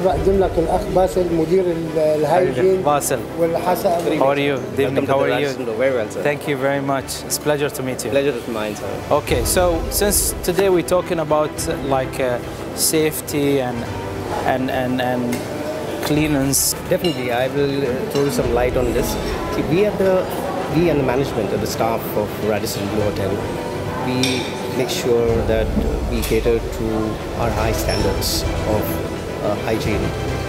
حابب اقدم لك الاخ باسل مدير الهايجين باسل والحسن How are you? Good evening. How are you? Very well, sir. Thank you very much. It's a pleasure to meet you. Pleasure to mine, sir. Okay, so since today we're talking about like uh, safety and and and and cleanliness. Definitely, I will uh, throw some light on this. See, we are the we and the management and the staff of Radisson Blu Hotel. We make sure that we cater to our high standards of uh, hygiene.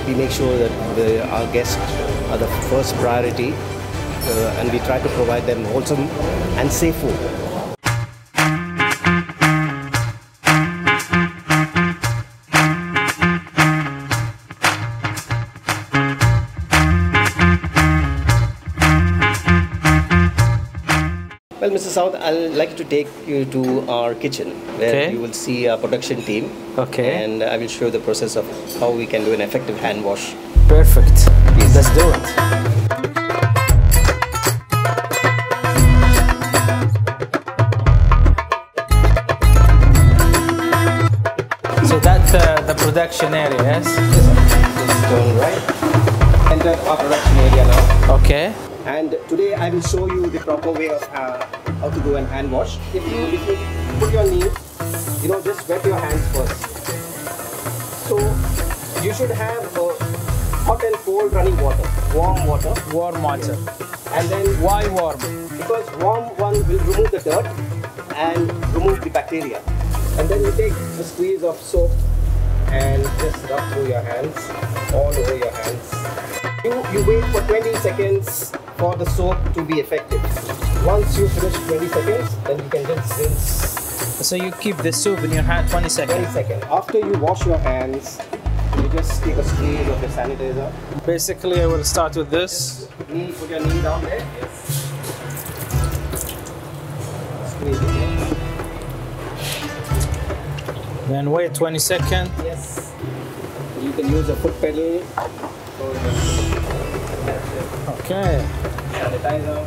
We make sure that the, our guests are the first priority, uh, and we try to provide them wholesome and safe food. Well, Mr. Saoud, I'd like to take you to our kitchen where Okay. you will see our production team. Okay. And I will show you the process of how we can do an effective hand wash. perfect. Let's do it. So that's uh, the production area, yes? Just turn right. Enter our production area now. Okay. And today I will show you the proper way of uh, how to do an hand wash. If you, if you put your knee, you know, just wet your hands first. So you should have uh, hot and cold running water, warm water, Warm water. and then Why warm? because warm one will remove the dirt and remove the bacteria. And then you take a squeeze of soap and just rub through your hands, all over your hands. You, you wait for 20 seconds for the soap to be effective. Once you finish 20 seconds, then you can just rinse So you keep the soap in your hand 20 seconds? 20 seconds. After you wash your hands, you just take a squeeze of the sanitizer. Basically, I will start with this. Knee, put your knee down there. Yes. Squeeze it. Then wait 20 seconds. Yes. You can use a foot pedal Okay. sanitizer.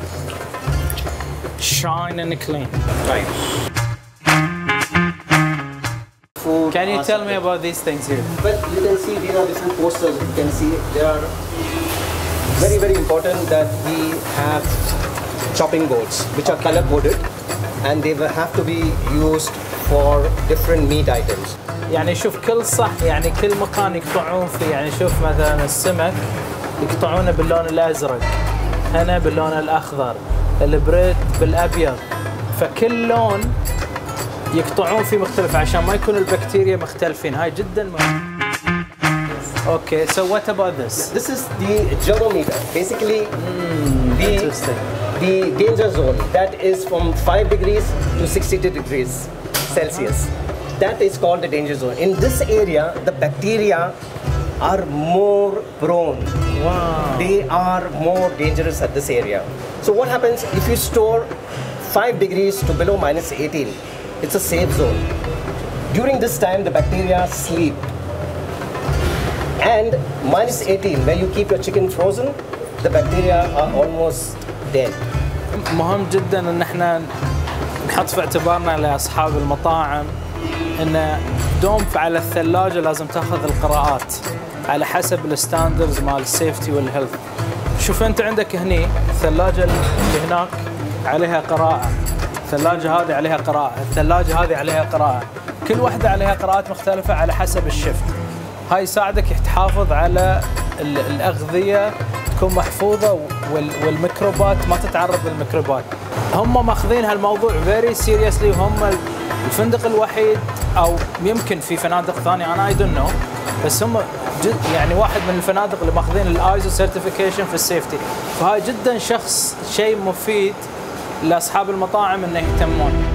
Shine and clean. Right. Food. Can you are tell me separate. about these things here? Well, you can see these are different posters. You can see they are very, very important that we have chopping boards which are color coded and they will have to be used for different meat items. يعني شوف كل صح يعني كل مكان يقطعون فيه يعني شوف مثلا السمك يقطعونه باللون الازرق هنا باللون الاخضر البريد بالابيض فكل لون يقطعون فيه مختلف عشان ما يكون البكتيريا مختلفين هاي جدا مهم أوكي so what about this This is the germometer. Basically, the, interesting. the danger zone that is from 5 degrees to 60 degrees Celsius. That is called the danger zone. In this area, the bacteria are more prone. wow They are more dangerous at this area. So what happens if you store 5 degrees to below minus 18? It's a safe zone. During this time, the bacteria sleep. And minus 18, where you keep your chicken frozen, the bacteria are almost dead. مهم جدا ان احنا نحط في اعتبارنا لاصحاب المطاعم ان دوم على الثلاجة لازم تاخذ القراءات على حسب الستاندرز مال السيفتي والهيلث شوف انت عندك هني الثلاجة اللي هناك عليها قراءة. الثلاجة هذه عليها قراءة. الثلاجة هذه عليها قراءة. كل واحدة عليها قراءات مختلفة على حسب الشفت. هاي يساعدك تحافظ على ال- الأغذية تكون محفوظة وال- والميكروبات ما تتعرض للميكروبات. هم ماخذين هالموضوع فيري سيريسلي وهم الفندق الوحيد أو يمكن في فنادق ثانية أنا اي دونت نو بس هم جد يعني واحد من الفنادق اللي ماخذين الايزو سيرتيفيكيشن في السيفتي فهاي جدا شخص شيء مفيد لأصحاب المطاعم إنه يهتمون.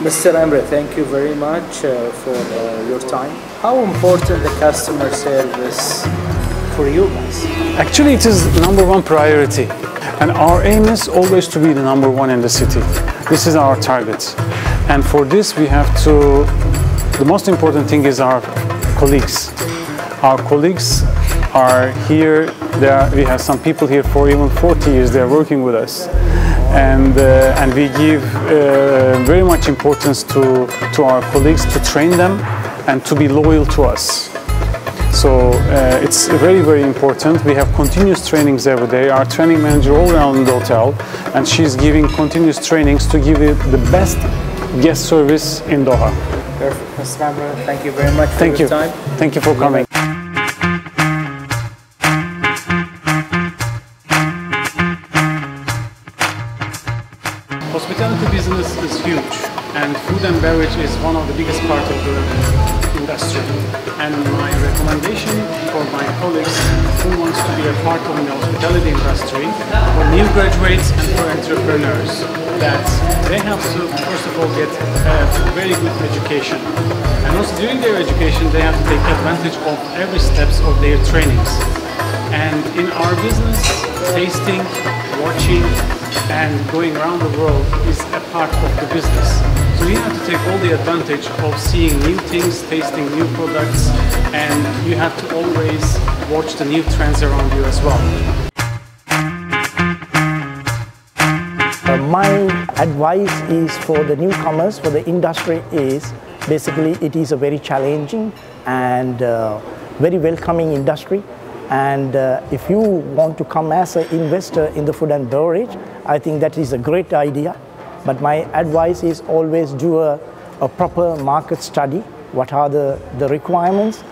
Mr. Emre, thank you very much uh, for uh, your time. How important the customer service for you guys? Actually, it is number one priority. And our aim is always to be the number one in the city. This is our target. And for this, we have to, the most important thing is our colleagues. Our colleagues are here, are, we have some people here for even 40 years, they're working with us. And, uh, and we give uh, very much importance to, to our colleagues to train them and to be loyal to us. So uh, it's very, very important. We have continuous trainings every day. Our training manager all around the hotel, and she's giving continuous trainings to give you the best guest service in Doha. Perfect. Mr. Emre, thank you very much for Thank your you. time. Thank you for coming. Hospitality business is huge, and food and beverage is one of the biggest part of the industry. And my recommendation for my colleagues who wants to be a part of the hospitality industry, for new graduates and for entrepreneurs, that they have to first of all get a very good education. And also during their education, they have to take advantage of every steps of their trainings. And in our business, tasting, watching, and going around the world is a part of the business. So you have to take all the advantage of seeing new things, tasting new products, and you have to always watch the new trends around you as well. Uh, my advice is for the newcomers, for the industry is basically it is a very challenging and uh, very welcoming industry. And uh, if you want to come as an investor in the food and beverage, I think that is a great idea. But my advice is always do a, a proper market study. What are the, the requirements?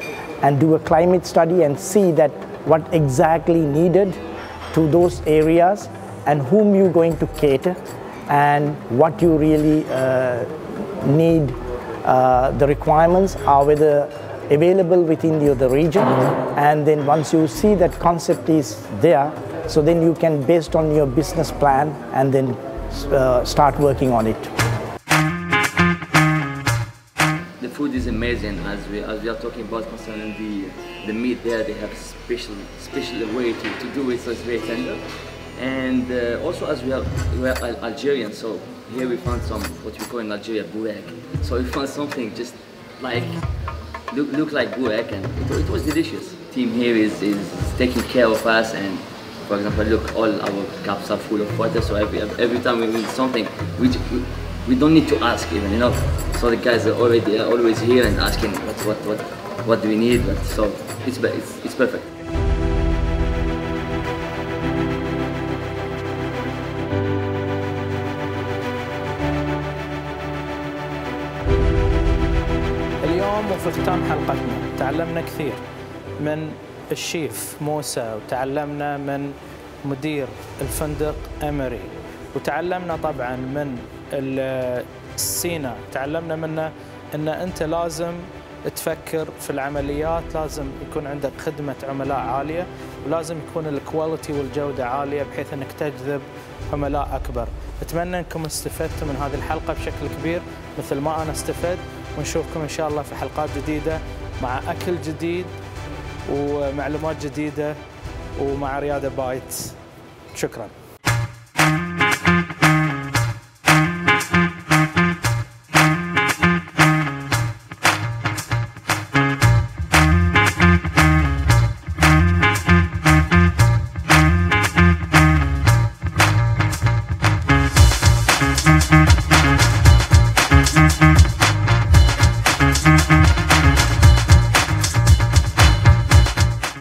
And do a climate study and see that what exactly needed to those areas and whom you're going to cater and what you really uh, need uh, the requirements are whether available within the, other region. And then once you see that concept is there so then you can based on your business plan and then uh, start working on it. The food is amazing as we as we are talking about concerning the the meat there. They have special special way to, to do it so it's very tender. And uh, also as we are we are Algerian so here we found some what we call in Algeria burek so we found something just like look, look like burek and eh, it, it was delicious team here is, is taking care of us and for example look all our cups are full of water so every, every time we need something we, we we don't need to ask even, you know. So the guys are already are always here and asking what what what what do we need. But so it's it's, it's perfect. اليوم وفي ختام حلقتنا. تعلمنا كثير من الشيف موسى وتعلمنا من مدير الفندق أمري وتعلمنا طبعا من ال- سينا. تعلمنا منه إن أنت لازم تفكر في العمليات لازم يكون عندك خدمة عملاء عالية ولازم يكون الكواليتي والجودة عالية بحيث إنك تجذب عملاء أكبر. أتمنى إنكم استفدتوا من هذه الحلقة بشكل كبير. مثل ما أنا استفدت ونشوفكم إن شاء الله في حلقات جديدة مع أكل جديد ومعلومات جديدة ومع ريادة بايت. شكرا.